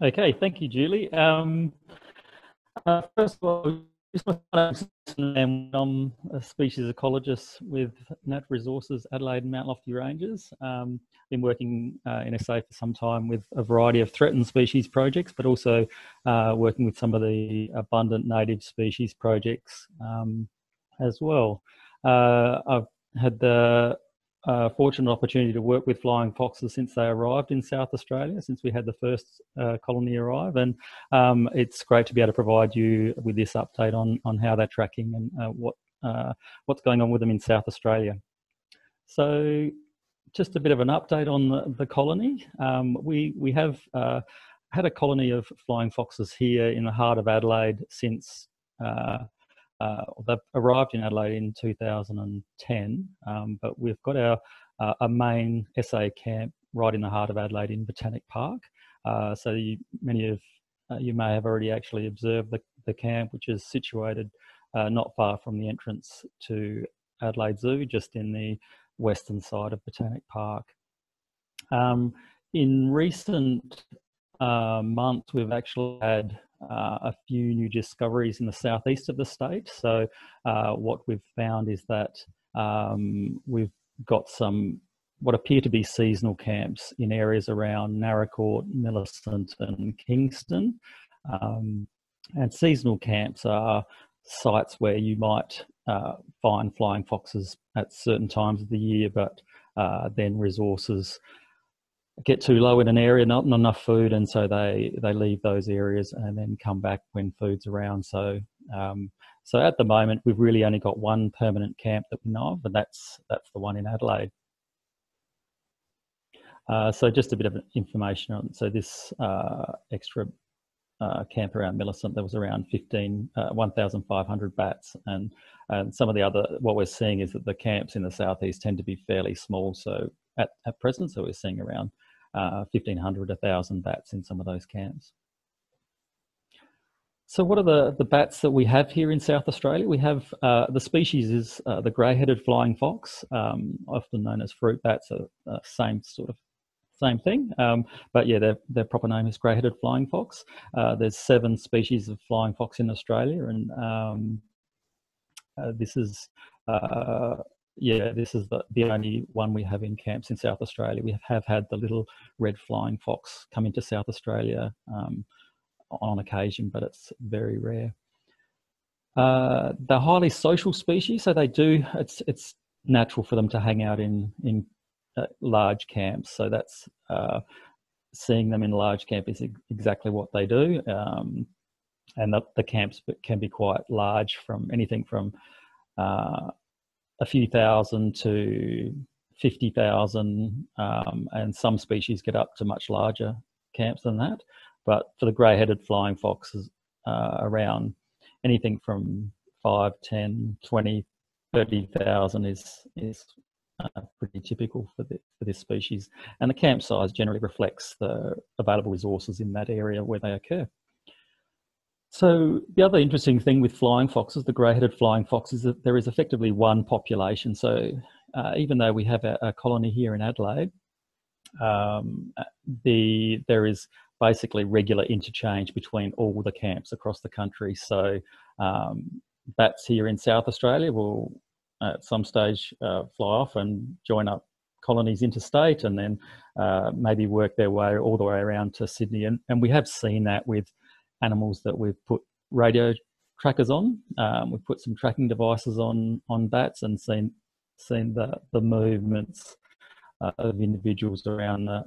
Okay, thank you, Julie. Um, uh, first of all, I'm a species ecologist with Nat Resources Adelaide and Mount Lofty Ranges. Um, been working uh, in SA for some time with a variety of threatened species projects, but also uh, working with some of the abundant native species projects um, as well. Uh, I've had the uh, fortunate opportunity to work with flying foxes since they arrived in South Australia, since we had the first uh, colony arrive. And um, it's great to be able to provide you with this update on, on how they're tracking and uh, what, uh, what's going on with them in South Australia. So just a bit of an update on the, the colony. Um, we, we have uh, had a colony of flying foxes here in the heart of Adelaide since uh, they've arrived in Adelaide in 2010, um, but we've got our uh, a main SA camp right in the heart of Adelaide in Botanic Park. Uh, so you, many of uh, you may have already actually observed the, the camp, which is situated uh, not far from the entrance to Adelaide Zoo, just in the western side of Botanic Park. Um, in recent uh, months, we've actually had uh, a few new discoveries in the southeast of the state. So, uh, what we've found is that um, we've got some what appear to be seasonal camps in areas around Naracoorte, Millicent, and Kingston. Um, and seasonal camps are sites where you might uh, find flying foxes at certain times of the year, but uh, then resources get too low in an area, not, not enough food, and so they they leave those areas and then come back when food's around. So um, so at the moment, we've really only got one permanent camp that we know of, and that's that's the one in Adelaide. Uh, so just a bit of information on so this uh, extra uh, camp around Millicent, there was around 15, uh, 1,500 bats, and and some of the other what we're seeing is that the camps in the southeast tend to be fairly small. So at, at present, so we're seeing around uh, 1,500, 1,000 bats in some of those camps. So what are the, the bats that we have here in South Australia? We have, uh, the species is uh, the grey-headed flying fox, um, often known as fruit bats, uh, uh, same sort of, same thing. Um, but yeah, their, their proper name is grey-headed flying fox. Uh, there's seven species of flying fox in Australia and um, uh, this is uh, yeah, this is the, the only one we have in camps in South Australia. We have, had the little red flying fox come into South Australia um, on occasion, but it's very rare. Uh, they're highly social species, so they do. It's it's natural for them to hang out in in uh, large camps. So that's uh, seeing them in large camp is exactly what they do. Um, and the, the, camps can be quite large, from anything from uh, a few thousand to 50,000, um, and some species get up to much larger camps than that. But for the grey headed flying foxes, uh, around anything from 5, 10, 20, 30,000 is, is uh, pretty typical for, the, for this species. And the camp size generally reflects the available resources in that area where they occur. So the other interesting thing with flying foxes, the grey-headed flying fox, is that there is effectively one population. So uh, even though we have a, a, colony here in Adelaide, um, the there is basically regular interchange between all the camps across the country. So um, bats here in South Australia will at some stage uh, fly off and join up colonies interstate and then uh, maybe work their way all the way around to Sydney. And, and we have seen that with animals that we've put radio trackers on. Um, we've put some tracking devices on on bats and seen seen the the movements uh, of individuals around the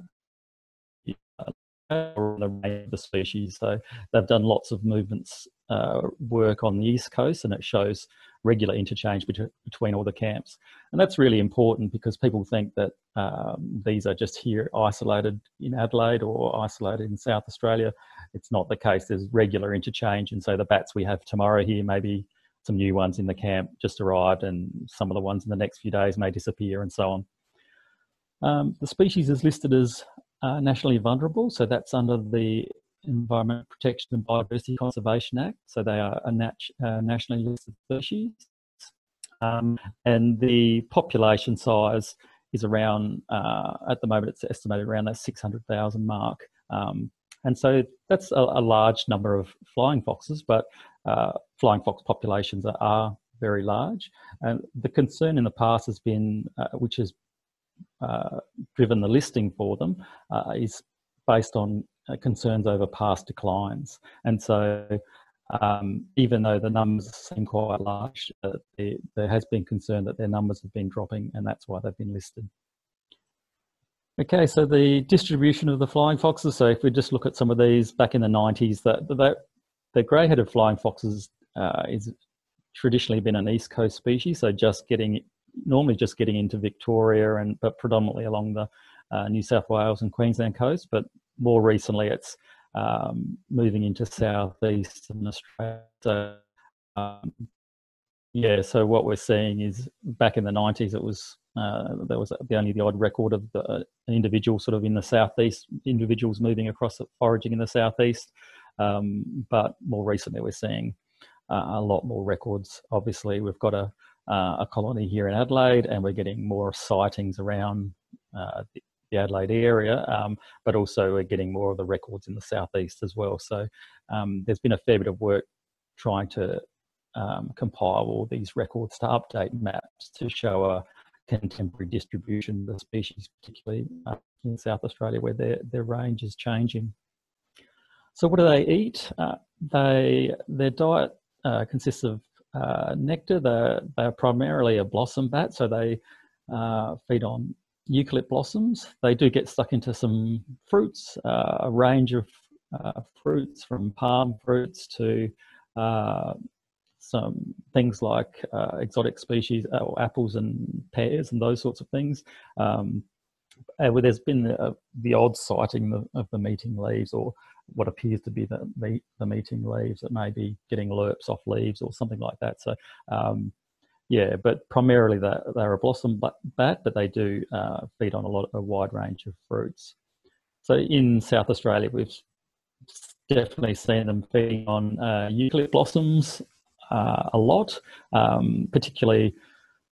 the range of the species. So they've done lots of movements uh, work on the east coast, and it shows regular interchange between all the camps. And that's really important because people think that um, these are just here isolated in Adelaide or isolated in South Australia. It's not the case. There's regular interchange. And so the bats we have tomorrow here, maybe some new ones in the camp just arrived, and some of the ones in the next few days may disappear, and so on. Um, the species is listed as uh, nationally vulnerable, so that's under the Environment Protection and Biodiversity Conservation Act. So they are a nat- uh, nationally listed species. Um, and the population size is around, uh, at the moment, it's estimated around that 600,000 mark. Um, and so that's a, a large number of flying foxes, but uh, flying fox populations are, are, very large. And the concern in the past has been, uh, which has driven the listing for them, uh, is based on uh, concerns over past declines. And so um, even though the numbers seem quite large, uh, there, there has been concern that their numbers have been dropping and that's why they've been listed. Okay, so the distribution of the flying foxes. So if we just look at some of these back in the 90s, that, that the grey-headed flying foxes uh, is traditionally been an east coast species. So just getting, normally just getting into Victoria and but predominantly along the uh, New South Wales and Queensland coast. But more recently, it's um, moving into southeastern Australia. So, um, yeah, so what we're seeing is back in the 90s, it was uh, there was the only the odd record of the, uh, an individual sort of in the southeast, individuals moving across foraging in the southeast. Um, but more recently, we're seeing uh, a lot more records. Obviously, we've got a, uh, a colony here in Adelaide, and we're getting more sightings around uh, the, Adelaide area, um, but also we're getting more of the records in the southeast as well. So um, there's been a fair bit of work trying to um, compile all these records to update maps to show a contemporary distribution of the species, particularly uh, in South Australia where their, their range is changing. So what do they eat? Uh, they Their diet uh, consists of uh, nectar. They're, they're primarily a blossom bat, so they uh, feed on eucalypt blossoms. They do get stuck into some fruits, uh, a range of uh, fruits from palm fruits to uh, some things like uh, exotic species or apples and pears and those sorts of things. Um, there's been the, the odd sighting of the meating leaves or what appears to be the, the, the leaves that may be getting lerps off leaves or something like that. So um, yeah, but primarily they're, they're a blossom bat, but they do uh, feed on a lot, a wide range of fruits. So in South Australia, we've definitely seen them feeding on uh, eucalypt blossoms uh, a lot, um, particularly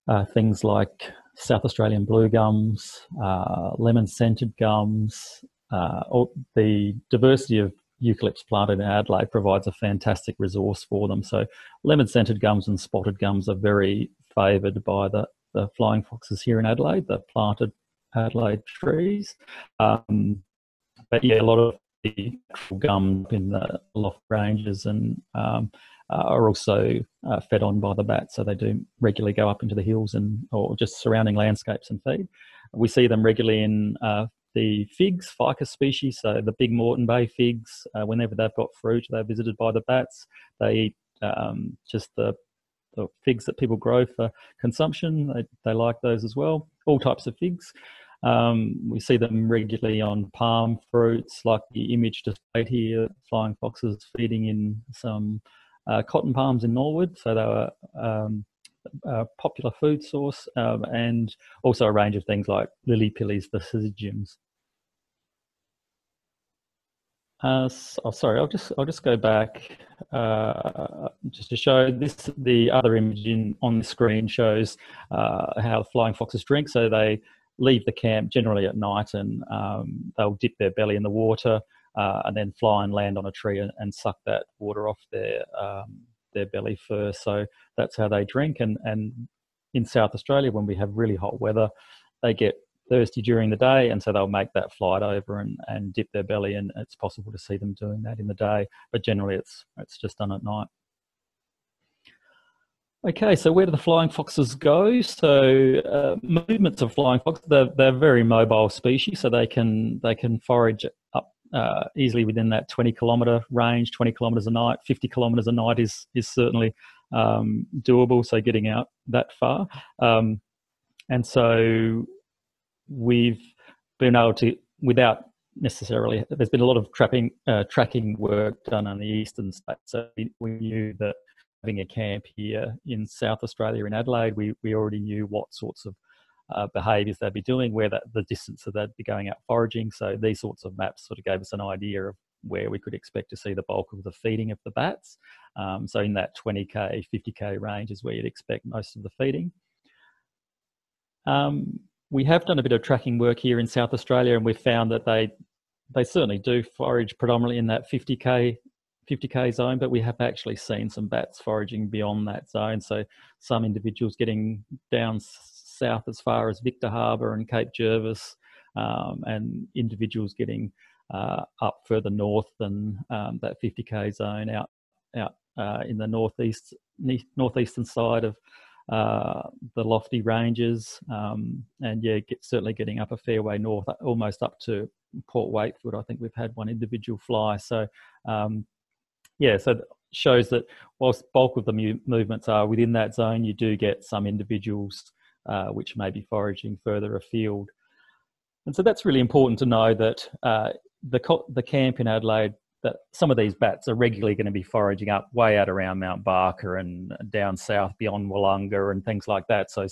uh, things like South Australian blue gums, uh, lemon scented gums. Uh, the diversity of eucalypts planted in Adelaide provides a fantastic resource for them. So lemon scented gums and spotted gums are very favoured by the, the flying foxes here in Adelaide, the planted Adelaide trees. Um, but yeah, a lot of the gum in the Lofty Ranges and um, are also uh, fed on by the bats. So they do regularly go up into the hills and or just surrounding landscapes and feed. We see them regularly in uh, the figs, ficus species, so the big Moreton Bay figs, uh, whenever they've got fruit, they're visited by the bats. They eat um, just the, the, figs that people grow for consumption. They, they like those as well, all types of figs. Um, we see them regularly on palm fruits, like the image displayed here, flying foxes feeding in some uh, cotton palms in Norwood. So they were um, popular food source, um, and also a range of things like lily pillies, the. Uh, oh, sorry, I'll just I'll just go back uh, just to show this. The other image in, on the screen shows uh, how flying foxes drink. So they leave the camp generally at night, and um, they'll dip their belly in the water, uh, and then fly and land on a tree and, and suck that water off their um, their belly first. So that's how they drink. And and in South Australia, when we have really hot weather, they get thirsty during the day, and so they'll make that flight over and, and dip their belly, and it's possible to see them doing that in the day, but generally it's it's just done at night. Okay, so where do the flying foxes go? So uh, movements of flying foxes, they're, they're very mobile species, so they can they can forage up uh, easily within that 20 kilometre range, 20 kilometres a night, 50 kilometres a night is is certainly um, doable. So getting out that far, um, and so we've been able to, without necessarily, there's been a lot of trapping, uh, tracking work done on the eastern states. So we knew that having a camp here in South Australia in Adelaide, we, we already knew what sorts of uh, behaviours they'd be doing, where that the distance that they'd be going out foraging. So these sorts of maps sort of gave us an idea of where we could expect to see the bulk of the feeding of the bats. Um, so in that 20k, 50k range is where you'd expect most of the feeding. Um, we have done a bit of tracking work here in South Australia, and we've found that they they certainly do forage predominantly in that 50k 50k zone, but we have actually seen some bats foraging beyond that zone. So some individuals getting down south as far as Victor Harbor and Cape Jervis, um, and individuals getting uh, up further north than um, that 50k zone out out uh, in the northeast northeastern side of uh, the lofty ranges, um, and yeah, get, certainly getting up a fair way north, almost up to Port Wakefield. I think we've had one individual fly. So um, yeah, so shows that whilst bulk of the mu- movements are within that zone, you do get some individuals uh, which may be foraging further afield. And so that's really important to know that uh, the co- the camp in Adelaide that some of these bats are regularly going to be foraging up way out around Mount Barker and down south beyond Willunga and things like that. So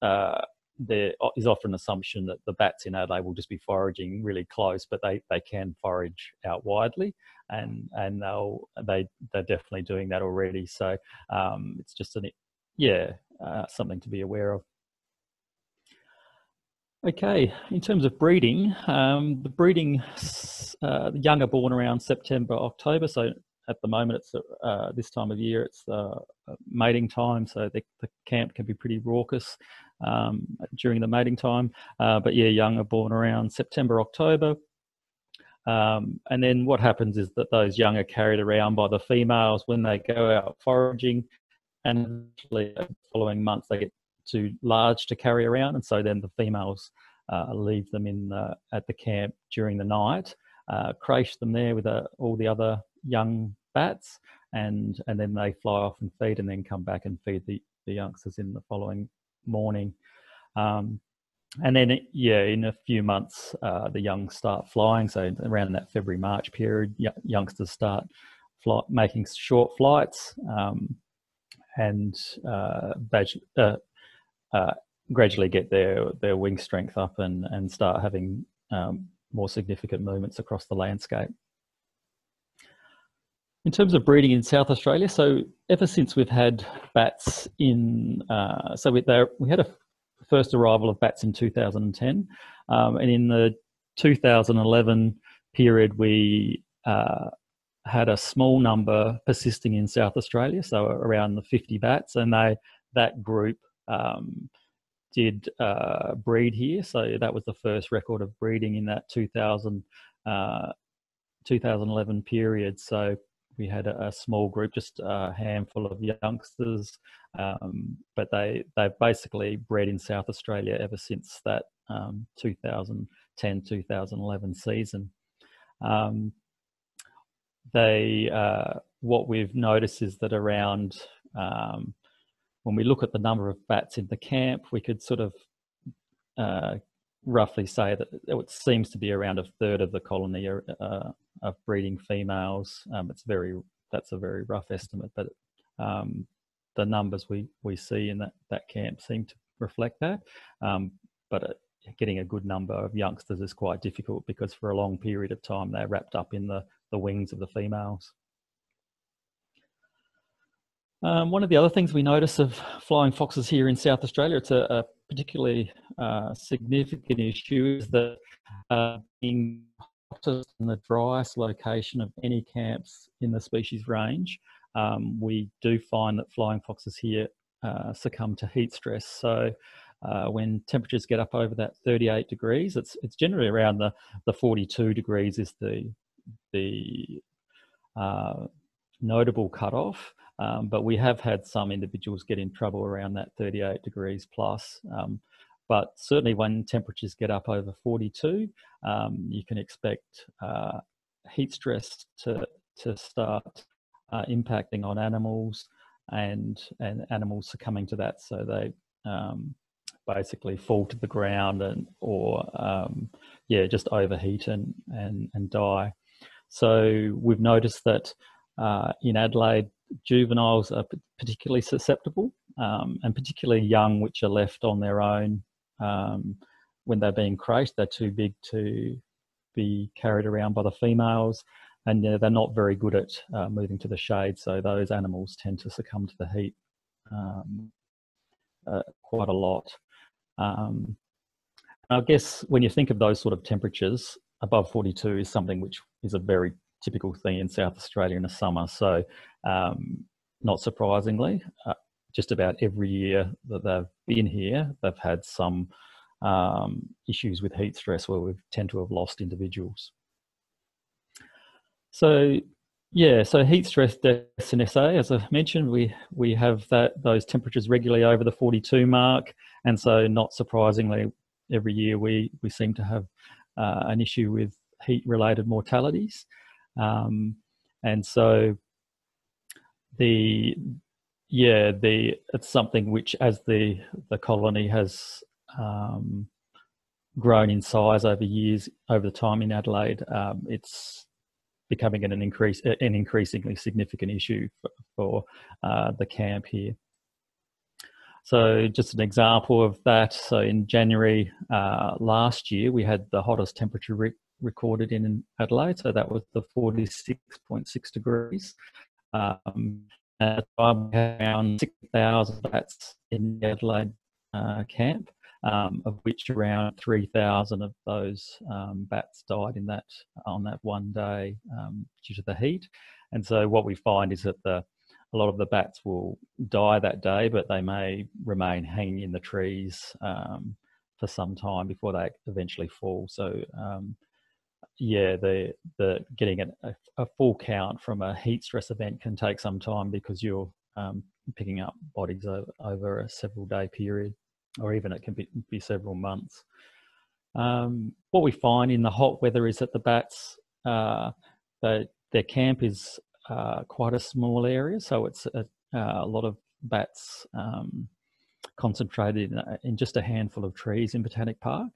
uh, there is often an assumption that the bats in Adelaide will just be foraging really close, but they, they can forage out widely, and and they'll they they're definitely doing that already. So um, it's just an yeah uh, something to be aware of. Okay, in terms of breeding, um, the breeding, uh, the young are born around September, October. So at the moment, it's uh, this time of year, it's uh, mating time. So the, the, camp can be pretty raucous um, during the mating time. Uh, but yeah, young are born around September, October. Um, and then what happens is that those young are carried around by the females when they go out foraging. And the following months, they get too large to carry around, and so then the females uh, leave them in the, at the camp during the night, uh, creche them there with uh, all the other young bats, and and then they fly off and feed, and then come back and feed the, the youngsters in the following morning. Um, and then, yeah, in a few months, uh, the young start flying. So around that February March period, youngsters start fly, making short flights, um, and uh, uh, uh, gradually get their their wing strength up and and start having um, more significant movements across the landscape. In terms of breeding in South Australia, so ever since we've had bats in, uh, so we, we had a first arrival of bats in 2010, um, and in the 2011 period, we uh, had a small number persisting in South Australia, so around the 50 bats, and they that group um, did uh, breed here. So that was the first record of breeding in that 2000, uh, 2011 period. So we had a, a, small group, just a handful of youngsters, um, but they they've basically bred in South Australia ever since that um, 2010 2011 season. Um, they uh, what we've noticed is that around um, when we look at the number of bats in the camp, we could sort of uh, roughly say that it seems to be around a third of the colony are, uh, of breeding females. Um, it's very that's a very rough estimate, but um, the numbers we we see in that that camp seem to reflect that. Um, but it, uh, getting a good number of youngsters is quite difficult because for a long period of time they're wrapped up in the the wings of the females. Um, one of the other things we notice of flying foxes here in South Australia, it's a, a particularly uh, significant issue, is that uh, and the driest location of any camps in the species range, um, we do find that flying foxes here uh, succumb to heat stress. So uh, when temperatures get up over that 38 degrees, it's it's generally around the, the 42 degrees is the the uh, notable cutoff. Um, but we have had some individuals get in trouble around that 38 degrees plus. Um, but certainly when temperatures get up over 42, um, you can expect uh, heat stress to, to start uh, impacting on animals and, and animals succumbing to that. So they um, basically fall to the ground and or um, yeah, just overheat and, and, and die. So we've noticed that uh, in Adelaide, juveniles are particularly susceptible um, and particularly young, which are left on their own um, when they're being creche. They're too big to be carried around by the females, and they're not very good at uh, moving to the shade. So those animals tend to succumb to the heat um, uh, quite a lot. Um, I guess when you think of those sort of temperatures, above 42 is something which is a very typical thing in South Australia in the summer. So, um, not surprisingly, uh, just about every year that they've been here, they've had some um, issues with heat stress where we tend to have lost individuals. So, yeah, so heat stress deaths in SA, as I mentioned, we we have that those temperatures regularly over the 42 mark, and so not surprisingly, every year we we seem to have uh, an issue with heat-related mortalities, um, and so the yeah the it's something which as the the colony has um, grown in size over years over the time in Adelaide, um, it's becoming an increase an increasingly significant issue for, for uh, the camp here. So just an example of that. So in January uh, last year, we had the hottest temperature re recorded in Adelaide. So that was the 46.6 degrees. Um, we had around 6,000 bats in the Adelaide uh, camp um, of which around 3,000 of those um, bats died in that on that one day um, due to the heat. And so what we find is that the a lot of the bats will die that day, but they may remain hanging in the trees um, for some time before they eventually fall. So um, yeah, the the getting a, a, full count from a heat stress event can take some time because you're um, picking up bodies over, over a several day period or even it can be, be several months. Um, what we find in the hot weather is that the bats, uh, the, their camp is uh, quite a small area, so it's a, uh, a lot of bats um, concentrated in, in, just a handful of trees in Botanic Park.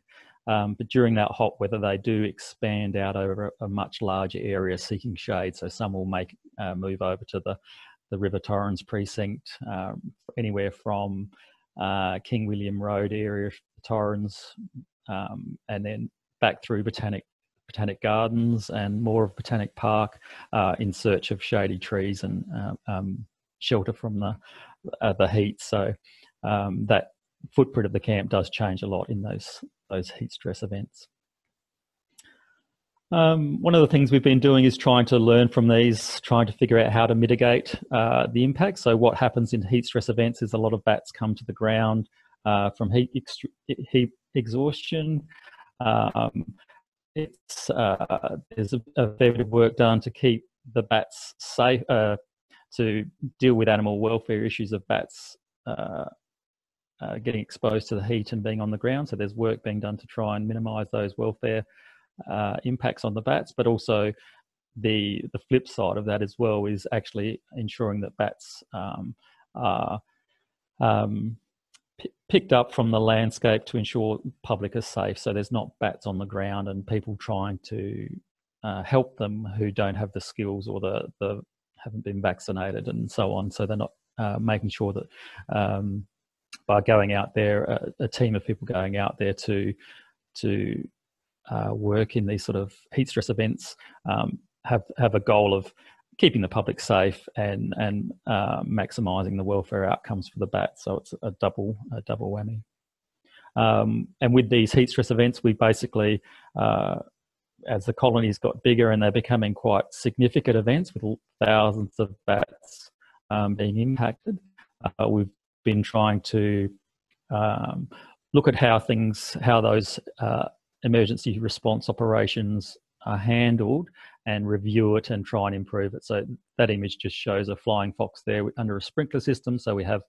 Um, but during that hot weather, they do expand out over a, much larger area seeking shade. So some will make uh, move over to the the River Torrens precinct, um, anywhere from uh, King William Road area, Torrens, um, and then back through Botanic Botanic Gardens and more of Botanic Park uh, in search of shady trees and uh, um, shelter from the uh, the heat. So um, that footprint of the camp does change a lot in those those heat stress events. Um, one of the things we've been doing is trying to learn from these, trying to figure out how to mitigate uh, the impact. So what happens in heat stress events is a lot of bats come to the ground uh, from heat, heat exhaustion. Um, it's, uh, there's a, a, fair bit of work done to keep the bats safe, uh, to deal with animal welfare issues of bats uh, getting exposed to the heat and being on the ground. So there's work being done to try and minimise those welfare uh, impacts on the bats, but also the the flip side of that as well is actually ensuring that bats um, are um, picked up from the landscape to ensure public is safe. So there's not bats on the ground and people trying to uh, help them who don't have the skills or the the haven't been vaccinated and so on. So they're not uh, making sure that um, by going out there, a, a, team of people going out there to to uh, work in these sort of heat stress events um, have have a goal of keeping the public safe and and uh, maximising the welfare outcomes for the bats. So it's a double a double whammy. Um, and with these heat stress events, we basically, uh, as the colonies got bigger and they're becoming quite significant events with thousands of bats um, being impacted, uh, we've been trying to um, look at how things, how those uh, emergency response operations are handled and review it and try and improve it. So that image just shows a flying fox there under a sprinkler system. So we have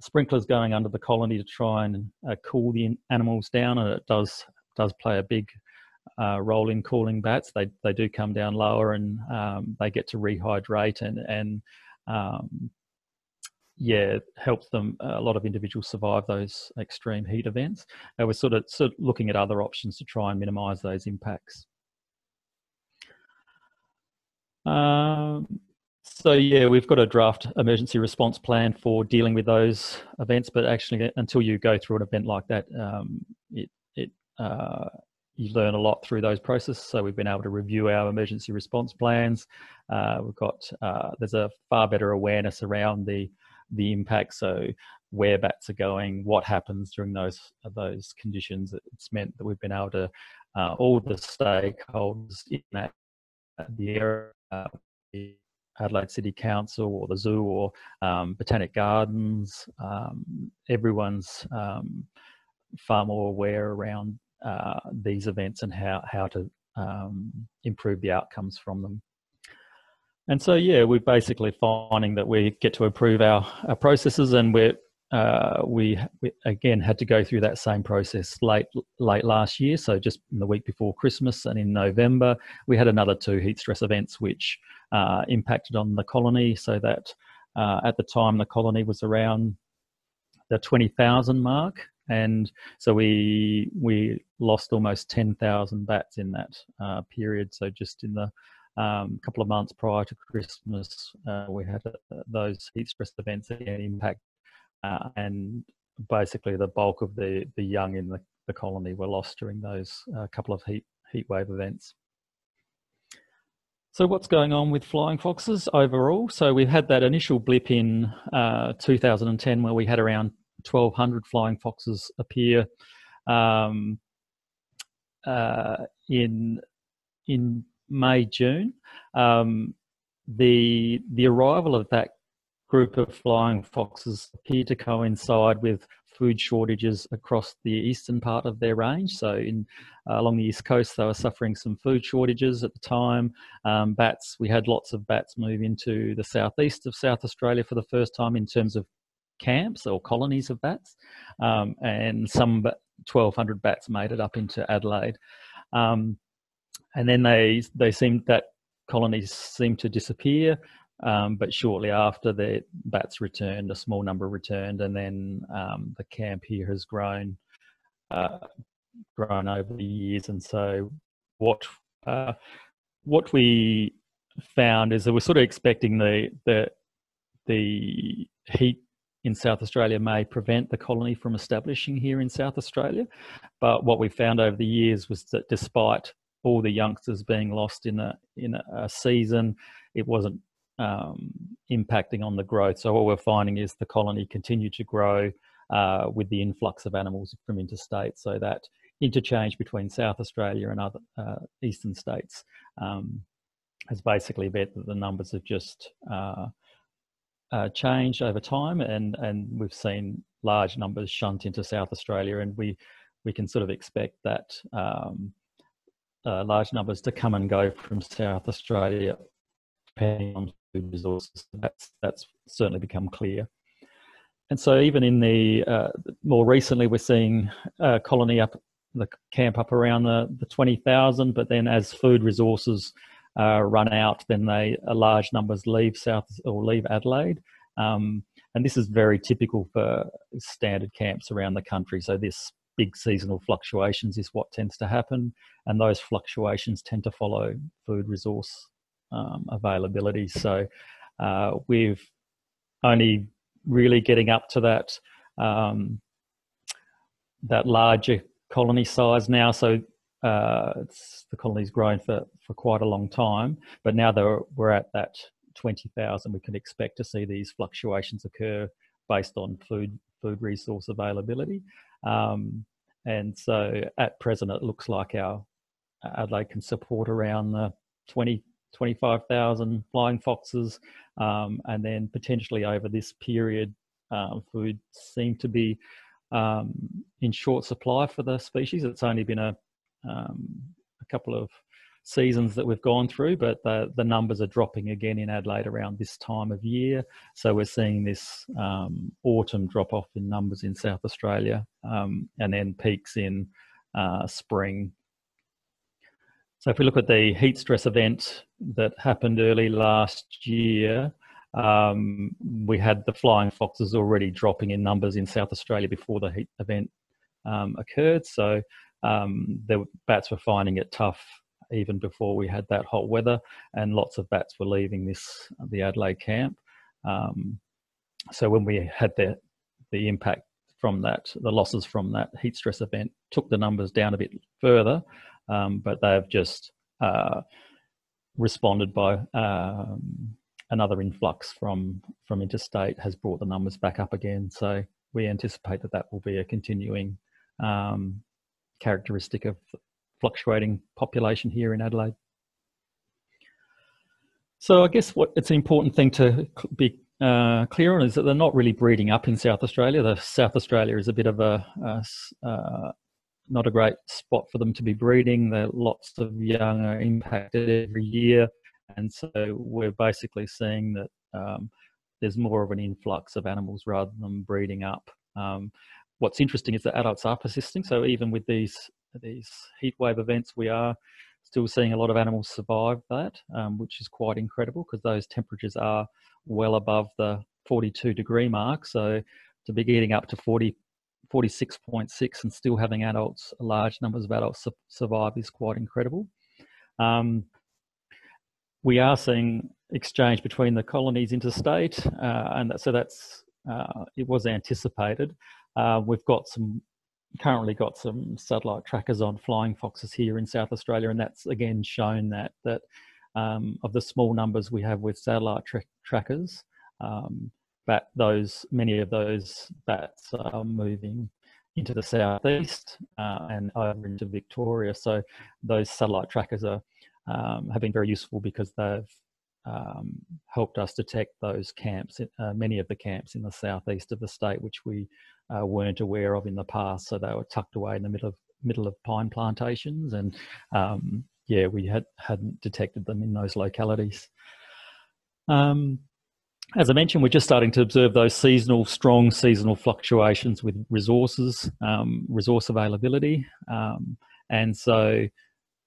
sprinklers going under the colony to try and uh, cool the animals down, and it does does play a big uh, role in cooling bats. They they do come down lower and um, they get to rehydrate and and um, yeah, helps them a lot of individuals survive those extreme heat events. And we're sort of, sort of looking at other options to try and minimise those impacts. Um, so yeah, we've got a draft emergency response plan for dealing with those events, but actually, until you go through an event like that, um, it it uh, you learn a lot through those processes. So we've been able to review our emergency response plans. Uh, we've got uh, there's a far better awareness around the the impact. So where bats are going, what happens during those those conditions. It's meant that we've been able to uh, all the stakeholders in that the area, uh, the Adelaide City Council or the zoo or um, Botanic Gardens, um, everyone's um, far more aware around uh, these events and how how to um, improve the outcomes from them. And so, yeah, we're basically finding that we get to improve our, our processes, and we're uh, we, we, again had to go through that same process late late last year. So just in the week before Christmas and in November, we had another two heat stress events which uh, impacted on the colony. So that uh, at the time the colony was around the twenty thousand mark, and so we we lost almost ten thousand bats in that uh, period. So just in the um, couple of months prior to Christmas, uh, we had uh, those heat stress events again impact, uh, and basically the bulk of the, the young in the, the colony were lost during those uh, couple of heat, heat wave events. So what's going on with flying foxes overall? So we've had that initial blip in uh, 2010 where we had around 1,200 flying foxes appear um, uh, in in May, June. Um, the the arrival of that group of flying foxes appeared to coincide with food shortages across the eastern part of their range. So, in uh, along the east coast, they were suffering some food shortages at the time. Um, bats, we had lots of bats move into the southeast of South Australia for the first time in terms of camps or colonies of bats, um, and some 1,200 bats made it up into Adelaide. Um, and then they they seemed that colonies seemed to disappear. Um, but shortly after, the bats returned, a small number returned, and then um, the camp here has grown uh, grown over the years. And so, what uh, what we found is that we're sort of expecting the the the heat in South Australia may prevent the colony from establishing here in South Australia. But what we found over the years was that despite all the youngsters being lost in a in a season, it wasn't um, impacting on the growth. So what we're finding is the colony continued to grow uh, with the influx of animals from interstate. So that interchange between South Australia and other uh, eastern states um, has basically meant that the numbers have just uh, uh, changed over time, and and we've seen large numbers shunt into South Australia, and we we can sort of expect that. Um, uh, large numbers to come and go from South Australia, depending on food resources. That's that's certainly become clear. And so, even in the uh, more recently, we're seeing a colony up the camp up around the, the twenty thousand. But then, as food resources uh, run out, then they large numbers leave South or leave Adelaide. Um, and this is very typical for standard camps around the country. So this big seasonal fluctuations is what tends to happen, and those fluctuations tend to follow food resource um, availability. So uh, we've only really getting up to that um, that larger colony size now. So uh, the colony's grown for, for quite a long time, but now that we're at that 20,000, we can expect to see these fluctuations occur based on food food resource availability. Um, and so at present, it looks like our Adelaide can support around the 20, 25,000 flying foxes. Um, and then potentially over this period, um, food seem to be um, in short supply for the species. It's only been a, um, a couple of seasons that we've gone through, but the, the numbers are dropping again in Adelaide around this time of year. So we're seeing this um, autumn drop off in numbers in South Australia um, and then peaks in uh, spring. So if we look at the heat stress event that happened early last year, um, we had the flying foxes already dropping in numbers in South Australia before the heat event um, occurred. So um, the bats were finding it tough even before we had that hot weather, and lots of bats were leaving this the Adelaide camp. Um, so when we had the the impact from that, the losses from that heat stress event took the numbers down a bit further, um, but they've just uh, responded by um, another influx from from interstate has brought the numbers back up again. So we anticipate that that will be a continuing um, characteristic of fluctuating population here in Adelaide. So I guess what it's an important thing to be uh, clear on is that they're not really breeding up in South Australia. The South Australia is a bit of a, a uh, not a great spot for them to be breeding. There lots of young are impacted every year, and so we're basically seeing that um, there's more of an influx of animals rather than breeding up. Um, what's interesting is that adults are persisting. So even with these these heat wave events, we are still seeing a lot of animals survive that, um, which is quite incredible because those temperatures are well above the 42 degree mark. So to be getting up to 40, 46.6 and still having adults, large numbers of adults su survive is quite incredible. Um, we are seeing exchange between the colonies interstate, uh, and so that's uh, it was anticipated. Uh, we've got some currently got some satellite trackers on flying foxes here in South Australia, and that's again shown that that um, of the small numbers we have with satellite tra trackers, um, but those many of those bats are moving into the southeast uh, and over into Victoria. So those satellite trackers are um, have been very useful because they've um, helped us detect those camps, uh, many of the camps in the southeast of the state, which we uh, weren't aware of in the past. So they were tucked away in the middle of middle of pine plantations, and um, yeah, we had hadn't detected them in those localities. Um, as I mentioned, we're just starting to observe those seasonal, strong seasonal fluctuations with resources, um, resource availability, um, and so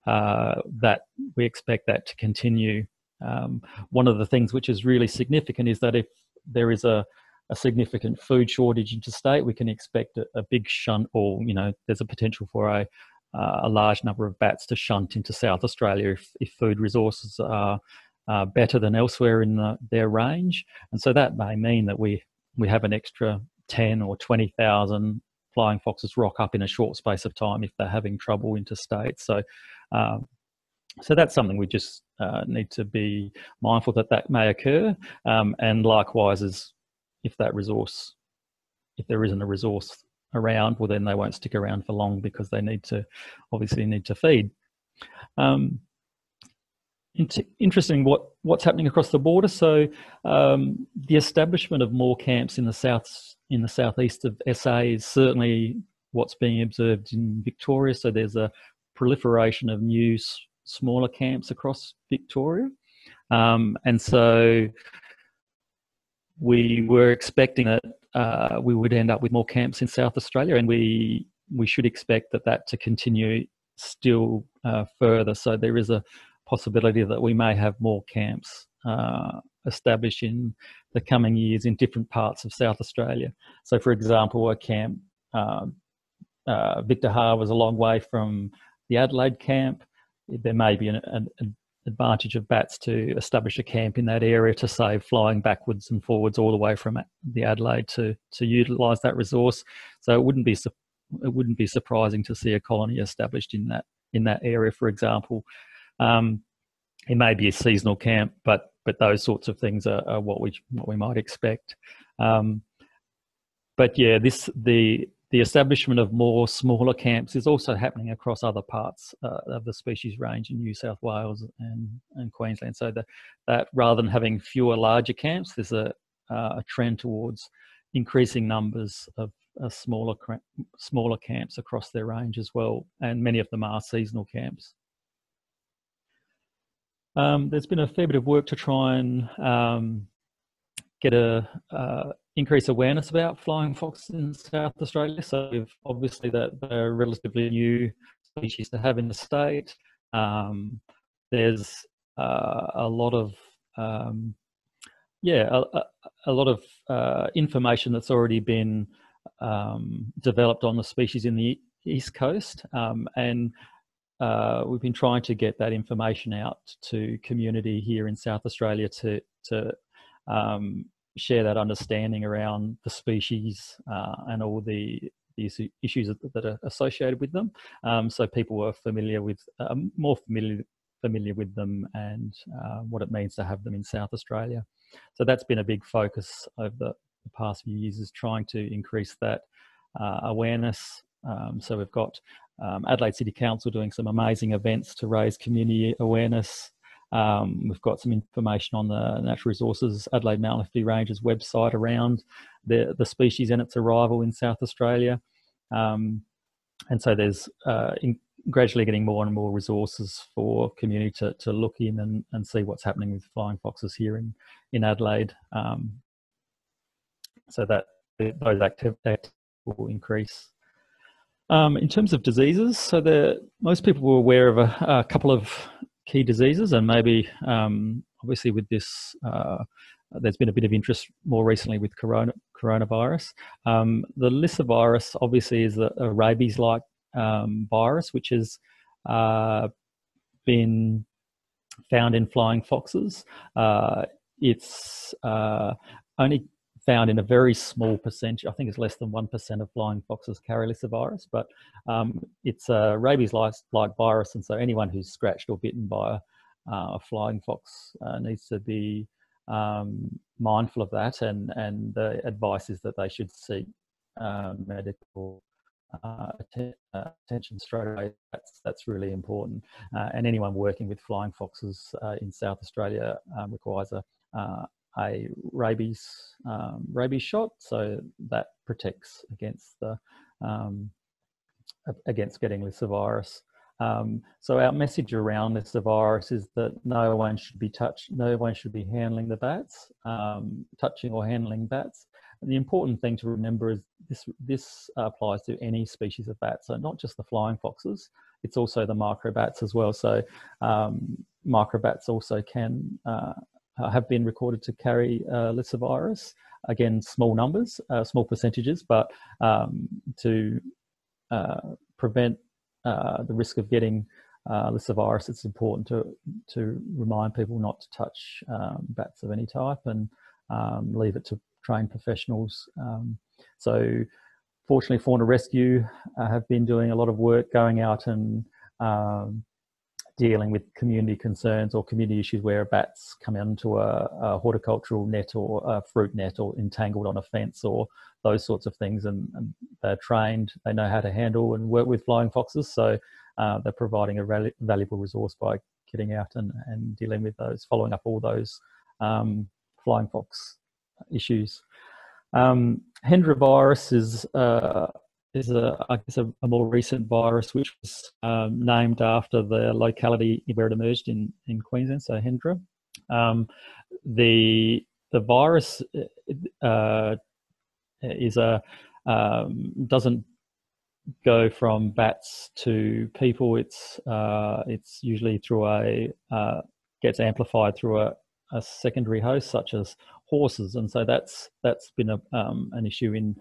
uh, that we expect that to continue. Um, one of the things which is really significant is that if there is a, a significant food shortage interstate, we can expect a, a, big shunt, or you know, there's a potential for a uh, a large number of bats to shunt into South Australia if, if food resources are uh, better than elsewhere in the, their range. And so that may mean that we, we have an extra 10 or 20,000 flying foxes rock up in a short space of time if they're having trouble interstate. So, um, so that's something we just uh, need to be mindful that that may occur. Um, and likewise, as if that resource, if there isn't a resource around, well, then they won't stick around for long because they need to, obviously, need to feed. Um, interesting what what's happening across the border. So um, the establishment of more camps in the south in the southeast of SA is certainly what's being observed in Victoria. So there's a proliferation of new smaller camps across Victoria, um, and so we were expecting that uh, we would end up with more camps in South Australia, and we we should expect that that to continue still uh, further. So there is a possibility that we may have more camps uh, established in the coming years in different parts of South Australia. So, for example, a camp, uh, uh, Victor Ha was a long way from the Adelaide camp. There may be an, an, an, advantage of bats to establish a camp in that area to save flying backwards and forwards all the way from the Adelaide to to utilise that resource. So it wouldn't be it wouldn't be surprising to see a colony established in that in that area, for example. Um, it may be a seasonal camp, but but those sorts of things are, are what we what we might expect. Um, but yeah, this the the establishment of more smaller camps is also happening across other parts uh, of the species range in New South Wales and, and Queensland. So that, that rather than having fewer larger camps, there's a, uh, a trend towards increasing numbers of uh, smaller smaller camps across their range as well, and many of them are seasonal camps. Um, there's been a fair bit of work to try and um, get a uh, increase awareness about flying fox in South Australia. So obviously that they're relatively new species to have in the state. Um, there's uh, a lot of um, yeah, a, a, lot of uh, information that's already been um, developed on the species in the east coast, um, and uh, we've been trying to get that information out to community here in South Australia to to um, share that understanding around the species uh, and all the, issues that are associated with them. Um, so people are familiar with, uh, more familiar familiar with them and uh, what it means to have them in South Australia. So that's been a big focus over the, the past few years is trying to increase that uh, awareness. Um, so we've got um, Adelaide City Council doing some amazing events to raise community awareness. Um, we've got some information on the Natural Resources Adelaide Mount Lofty Ranges website around the, the species and its arrival in South Australia. Um, and so there's uh, in, gradually getting more and more resources for community to, to look in and, and see what's happening with flying foxes here in, in Adelaide. Um, so that those activities will increase. Um, in terms of diseases, so the, most people were aware of a, a couple of key diseases, and maybe um, obviously with this, uh, there's been a bit of interest more recently with corona, coronavirus. Um, the lyssavirus obviously is a, a rabies-like um, virus, which has uh, been found in flying foxes. Uh, it's uh, only found in a very small percentage. I think it's less than 1% of flying foxes carry lyssavirus, but um, it's a rabies-like virus, and so anyone who's scratched or bitten by a, uh, a flying fox uh, needs to be um, mindful of that, and, and the advice is that they should seek uh, medical uh, uh, attention straight away. That's that's really important. Uh, and anyone working with flying foxes uh, in South Australia um, requires a a rabies um, rabies shot, so that protects against the um, against getting lyssavirus. Um, so our message around lyssavirus is that no one should be touched, no one should be handling the bats, um, touching or handling bats. And the important thing to remember is this this applies to any species of bat, so not just the flying foxes. It's also the microbats as well. So um, microbats also can uh, have been recorded to carry uh. Again, small numbers, uh, small percentages, but um, to uh, prevent uh, the risk of getting uh, it's important to to remind people not to touch um, bats of any type and um, leave it to trained professionals. Um, so, fortunately, Fauna Rescue have been doing a lot of work going out and um, dealing with community concerns or community issues where bats come into a, a, horticultural net or a fruit net or entangled on a fence or those sorts of things. And, and they're trained they know how to handle and work with flying foxes. So uh, they're providing a val- valuable resource by getting out and, and dealing with those following up all those um, flying fox issues. Um, hendra virus is uh, is a, I guess, a, a, more recent virus which was um, named after the locality where it emerged in, in Queensland, so Hendra. Um, the the virus uh, is a um, doesn't go from bats to people. It's uh, it's usually through a uh, gets amplified through a, a secondary host such as horses, and so that's that's been a, um, an issue in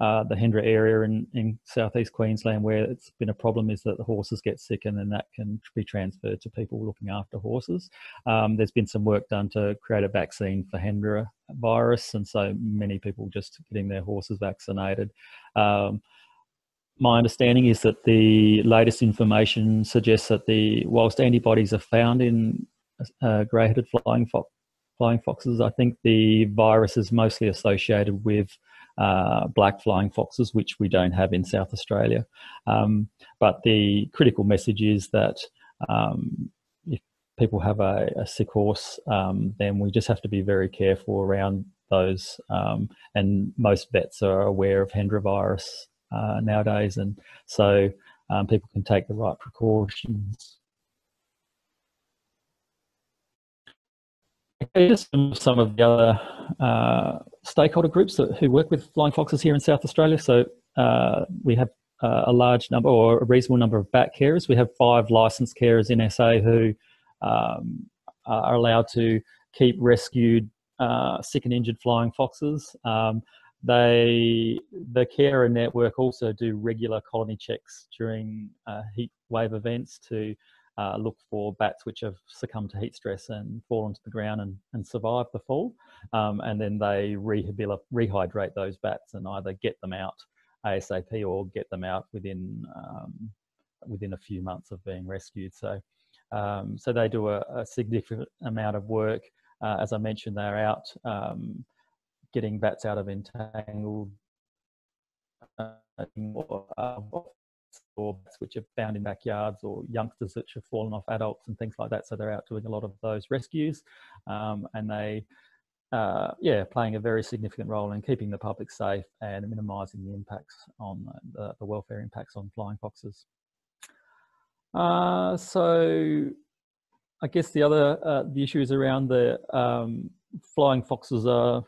uh, the Hendra area in, in southeast Queensland, where it's been a problem, is that the horses get sick and then that can be transferred to people looking after horses. Um, there's been some work done to create a vaccine for Hendra virus, and so many people just getting their horses vaccinated. Um, my understanding is that the latest information suggests that the whilst antibodies are found in uh, grey-headed flying fox flying foxes. I think the virus is mostly associated with uh, black flying foxes, which we don't have in South Australia. Um, but the critical message is that um, if people have a, a sick horse, um, then we just have to be very careful around those. Um, and most vets are aware of Hendra virus uh, nowadays, and so um, people can take the right precautions. Just some of the other uh, stakeholder groups that, who work with flying foxes here in South Australia. So uh, we have uh, a large number or a reasonable number of bat carers. We have five licensed carers in SA who um, are allowed to keep rescued uh, sick and injured flying foxes. Um, they the carer network also do regular colony checks during uh, heat wave events to uh, look for bats which have succumbed to heat stress and fallen to the ground and, and survived the fall. Um, and then they rehydrate those bats and either get them out ASAP or get them out within um, within a few months of being rescued. So, um, so they do a, a, significant amount of work. Uh, as I mentioned, they're out um, getting bats out of entangled uh, or which are found in backyards or youngsters which have fallen off adults and things like that. So they're out doing a lot of those rescues um, and they, uh, yeah, playing a very significant role in keeping the public safe and minimising the impacts on the, the, welfare impacts on flying foxes. Uh, so I guess the other uh, the issues around the um, flying foxes are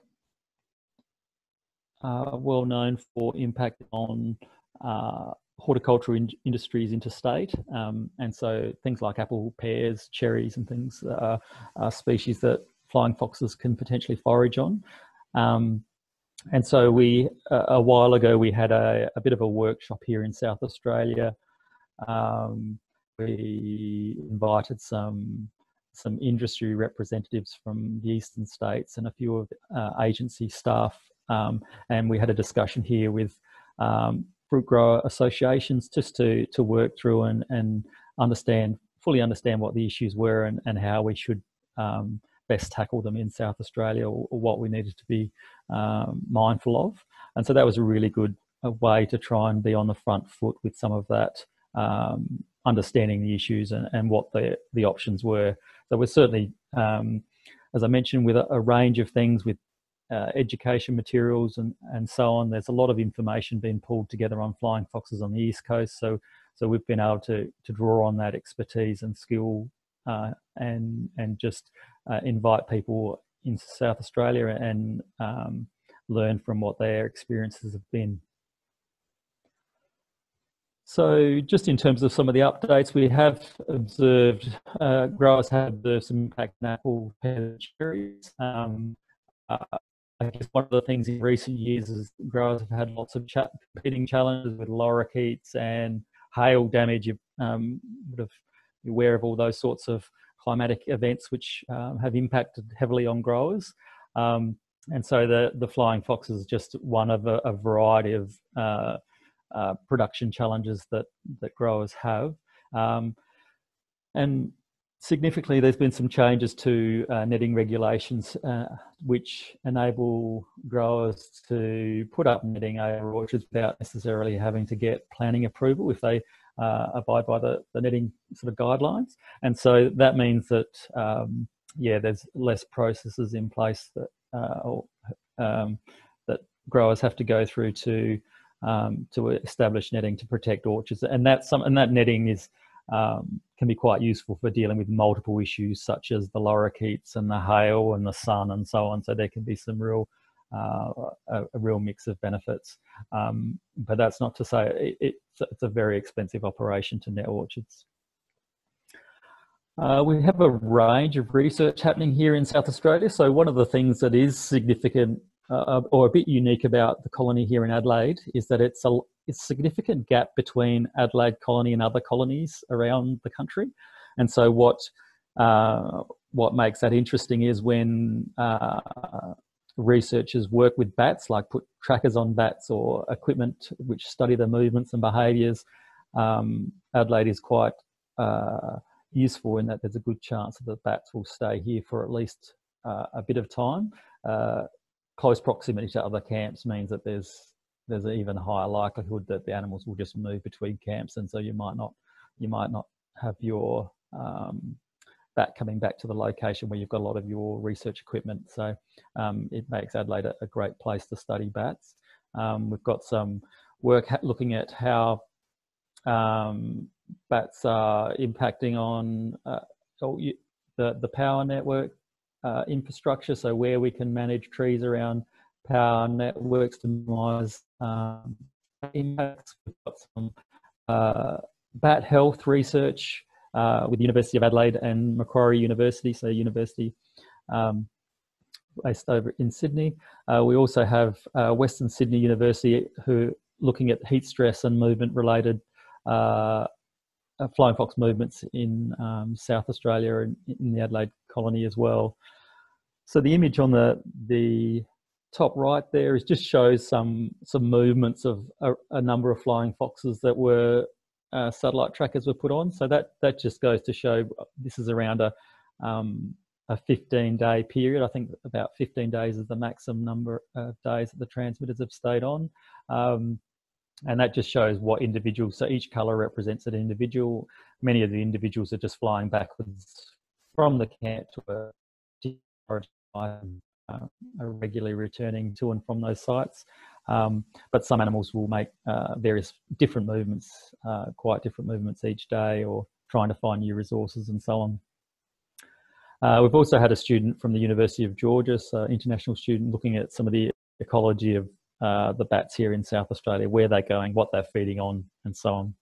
uh, well known for impact on uh, horticultural in industries interstate. Um, and so things like apple, pears, cherries, and things are, are species that flying foxes can potentially forage on. Um, and so we, uh, a while ago, we had a, a, bit of a workshop here in South Australia. Um, we invited some some industry representatives from the eastern states and a few of uh, agency staff, um, and we had a discussion here with um, fruit grower associations just to to work through and and understand fully understand what the issues were and, and how we should um, best tackle them in South Australia or, or what we needed to be um, mindful of. And so that was a really good a way to try and be on the front foot with some of that, um, understanding the issues and, and what the, the options were. So we're certainly, um, as I mentioned, with a, a range of things with uh, education materials and, and so on. There's a lot of information being pulled together on flying foxes on the east coast. So so we've been able to to draw on that expertise and skill uh, and and just uh, invite people into South Australia and um, learn from what their experiences have been. So just in terms of some of the updates, we have observed, growers have observed some impact in apple, pear, cherries. Um, uh, I guess one of the things in recent years is growers have had lots of competing challenges with lorikeets and hail damage. Um, would have aware of all those sorts of climatic events which um, have impacted heavily on growers. Um, and so the, the flying fox is just one of a, a variety of uh, uh, production challenges that, that growers have. Um, and significantly, there's been some changes to uh, netting regulations uh, which enable growers to put up netting over orchards without necessarily having to get planning approval if they uh, abide by the, the netting sort of guidelines. And so that means that, um, yeah, there's less processes in place that, uh, or, um, that growers have to go through to um, to establish netting to protect orchards. And that some and that netting is um, can be quite useful for dealing with multiple issues such as the lorikeets and the hail and the sun and so on. So there can be some real uh, a, a, real mix of benefits. Um, but that's not to say it, it's, it's, a very expensive operation to net orchards. Uh, we have a range of research happening here in South Australia. So one of the things that is significant uh, or a bit unique about the colony here in Adelaide is that it's a, it's significant gap between Adelaide colony and other colonies around the country. And so what uh, what makes that interesting is when uh, researchers work with bats, like put trackers on bats or equipment which study the movements and behaviours. Um, Adelaide is quite uh, useful in that there's a good chance that the bats will stay here for at least uh, a bit of time. Uh, close proximity to other camps means that there's there's an even higher likelihood that the animals will just move between camps, and so you might not you might not have your um, that coming back to the location where you've got a lot of your research equipment. So um, it makes Adelaide a, a, great place to study bats. Um, we've got some work looking at how um, bats are impacting on uh, the, the power network uh, infrastructure, so where we can manage trees around power networks to minimize um, impacts. We've got some uh, bat health research uh, with the University of Adelaide and Macquarie University, so university um, based over in Sydney. Uh, we also have uh, Western Sydney University who looking at heat stress and movement related uh, uh, flying fox movements in um, South Australia and in the Adelaide colony as well. So the image on the the top right there is just shows some some movements of a, a number of flying foxes that were uh, satellite trackers were put on. So that that just goes to show this is around a um, a 15 day period. I think about 15 days is the maximum number of days that the transmitters have stayed on. Um, and that just shows what individuals, so each color represents an individual. Many of the individuals are just flying backwards from the camp to a uh, are regularly returning to and from those sites. Um, but some animals will make uh, various different movements, uh, quite different movements each day, or trying to find new resources and so on. Uh, we've also had a student from the University of Georgia, so international student, looking at some of the ecology of uh, the bats here in South Australia, where they're going, what they're feeding on, and so on.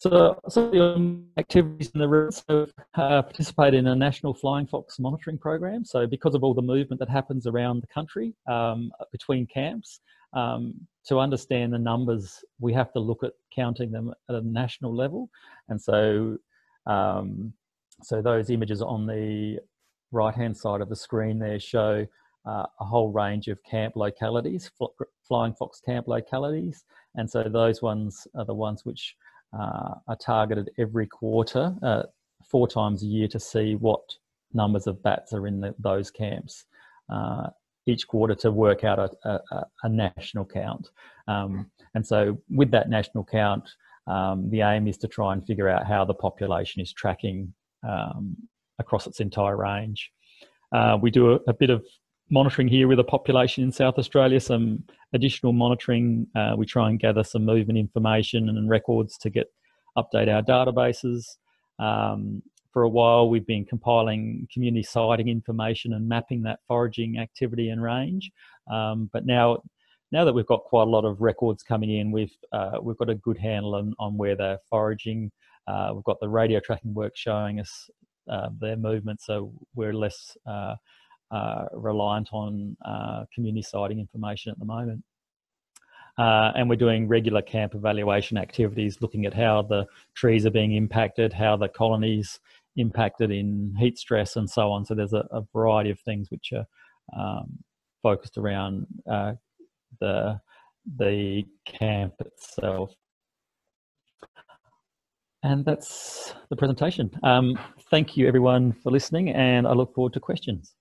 So, so the activities in the room so, uh, participate in a national flying fox monitoring program. So, because of all the movement that happens around the country um, between camps, um, to understand the numbers, we have to look at counting them at a national level. And so, um, so those images on the right hand side of the screen there show uh, a whole range of camp localities, flying fox camp localities. And so those ones are the ones which uh, are targeted every quarter, uh, four times a year to see what numbers of bats are in the, those camps. Uh, each quarter to work out a, a, a national count. Um, and so with that national count, um, the aim is to try and figure out how the population is tracking um, across its entire range. Uh, we do a, a, bit of monitoring here with a population in South Australia, some additional monitoring. Uh, we try and gather some movement information and records to get update our databases. Um, for a while, we've been compiling community sighting information and mapping that foraging activity and range. Um, but now, now that we've got quite a lot of records coming in, we've uh, we've got a good handle on, on where they're foraging. Uh, we've got the radio tracking work showing us uh, their movement, so we're less uh, reliant on uh, community sighting information at the moment. Uh, and we're doing regular camp evaluation activities, looking at how the trees are being impacted, how the colonies impacted in heat stress, and so on. So there's a, a variety of things which are um, focused around uh, the the camp itself. And that's the presentation. Um, thank you everyone for listening, and I look forward to questions.